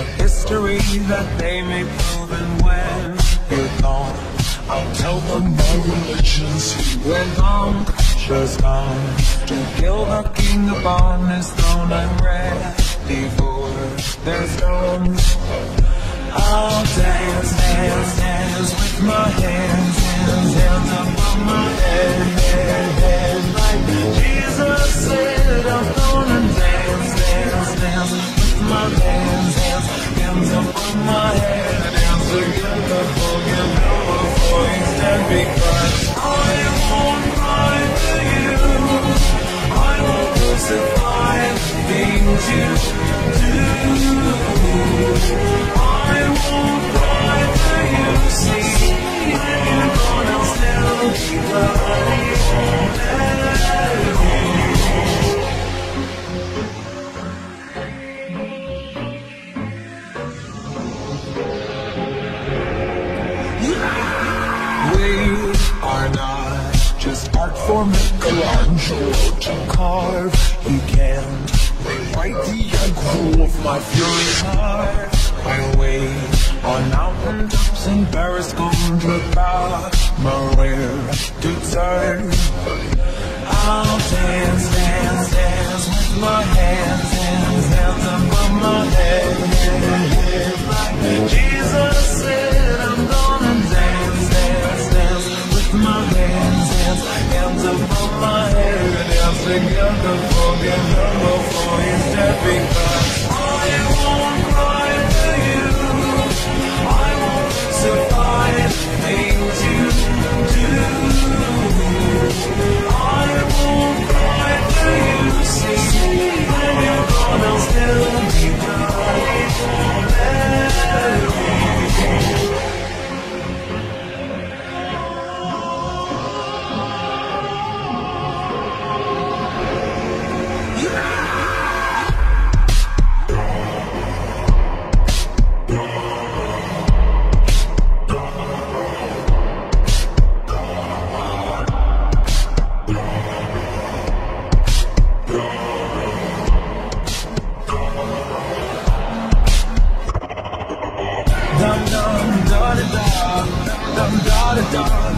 history that they may prove and when. You're gone I'll tell them my religion's When Pontius gone To kill the king upon his throne I'm ready for their stones I'll dance, dance, dance with my hands, hands, hands above my head, head, head Like Jesus said, I'm gonna dance, dance, dance with my hands, hands, hands above my head. Because I won't cry for you. I won't crucify the things you do just art for Michelangelo to carve He can't write the aggro of my furious heart I wait on mountaintops in Paris, Gondra, Maria to turn. I'll dance, dance, dance with my hands, together, forget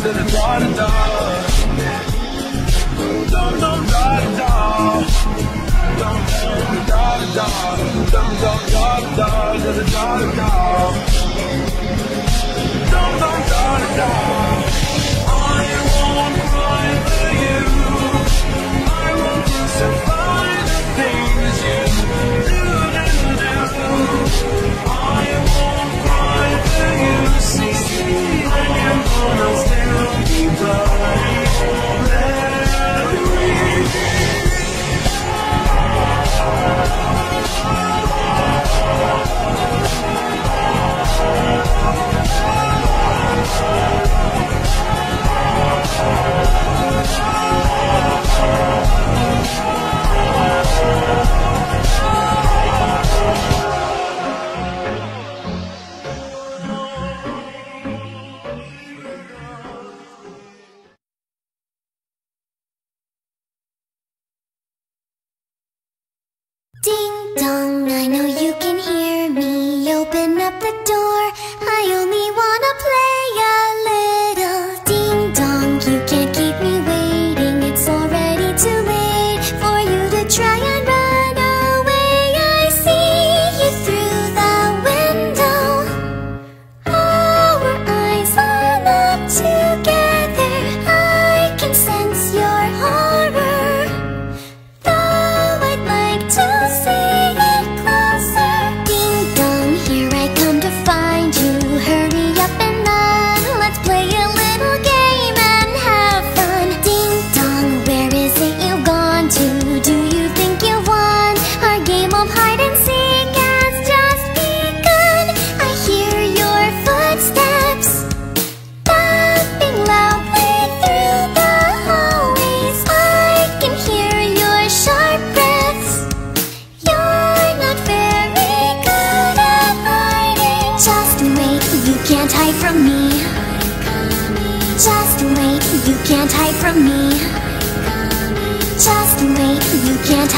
da da, da da da. Dum dum da da da, dum dum da da da, dum dum da da da da da da da. Dum dum da da da. Open up the door. I only wanna play a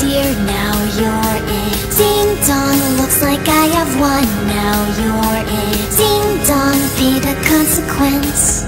dear, now you're it. Ding dong, looks like I have won, now you're it. Ding dong, be the consequence.